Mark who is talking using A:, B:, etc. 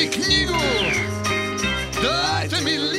A: Dá-te Dajte mi